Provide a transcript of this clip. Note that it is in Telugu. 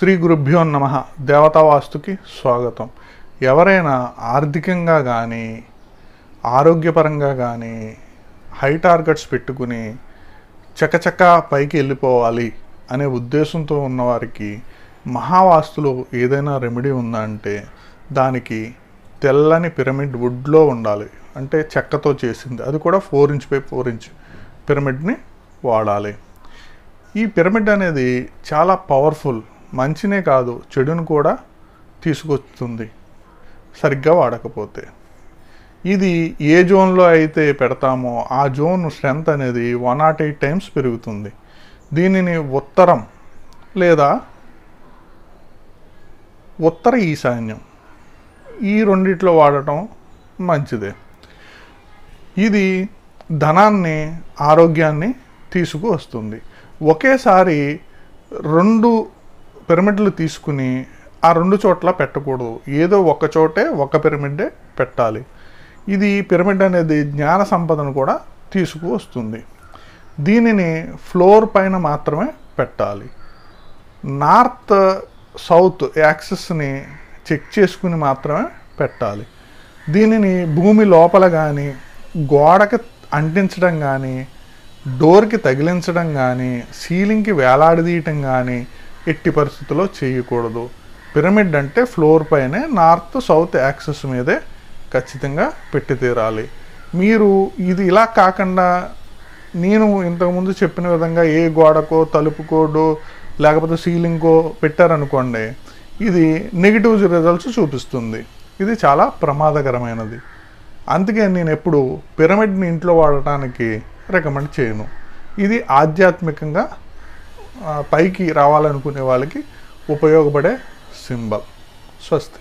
శ్రీ గురుభ్యో నమ. దేవతావాస్తుకి స్వాగతం. ఎవరైనా ఆర్థికంగా కానీ ఆరోగ్యపరంగా కానీ హై టార్గెట్స్ పెట్టుకుని చకచక పైకి వెళ్ళిపోవాలి అనే ఉద్దేశంతో ఉన్నవారికి మహావాస్తులో ఏదైనా రెమెడీ ఉందా అంటే దానికి తెల్లని పిరమిడ్ వుడ్లో ఉండాలి. అంటే చెక్కతో చేసింది. అది కూడా four inch by four inch పిరమిడ్ని వాడాలి. ఈ పిరమిడ్ అనేది చాలా పవర్ఫుల్ మంచినే కాదు చెడును కూడా తీసుకొస్తుంది. సరిగ్గా వాడకపోతే. ఇది ఏ జోన్లో అయితే పెడతామో ఆ జోన్ స్ట్రెంత్ అనేది వన్ నాట్ ఎయిట్ టైమ్స్ పెరుగుతుంది. దీనిని ఉత్తరం లేదా ఉత్తర ఈశాన్యం ఈ రెండిట్లో వాడటం మంచిదే. ఇది ధనాన్ని ఆరోగ్యాన్ని తీసుకువస్తుంది. ఒకేసారి రెండు పిరమిడ్లు తీసుకుని ఆ రెండు చోట్ల పెట్టకూడదు. ఏదో ఒక చోటే ఒక పిరమిడే పెట్టాలి. ఇది పిరమిడ్ అనేది జ్ఞాన సంపదను కూడా తీసుకువస్తుంది. దీనిని ఫ్లోర్ పైన మాత్రమే పెట్టాలి. నార్త్ సౌత్ యాక్సెస్ని చెక్ చేసుకుని మాత్రమే పెట్టాలి. దీనిని భూమి లోపల కానీ గోడకి అంటించడం కానీ డోర్కి తగిలించడం కానీ సీలింగ్కి వేలాడదీయటం కానీ ఎట్టి పరిస్థితుల్లో చేయకూడదు. పిరమిడ్ అంటే ఫ్లోర్ పైనే నార్త్ సౌత్ యాక్సెస్ మీదే ఖచ్చితంగా పెట్టి తీరాలి. మీరు ఇది ఇలా కాకుండా నేను ఇంతకుముందు చెప్పిన విధంగా ఏ గోడకో తలుపుకోడో లేకపోతే సీలింగ్కో పెట్టారనుకోండి ఇది నెగిటివ్ రిజల్ట్స్ చూపిస్తుంది. ఇది చాలా ప్రమాదకరమైనది. అందుకే నేను ఎప్పుడు పిరమిడ్ని ఇంట్లో వాడటానికి రికమెండ్ చేయను. ఇది ఆధ్యాత్మికంగా పైకి రావాలనుకునే వాళ్ళకి ఉపయోగపడే సింబల్. స్వస్తి.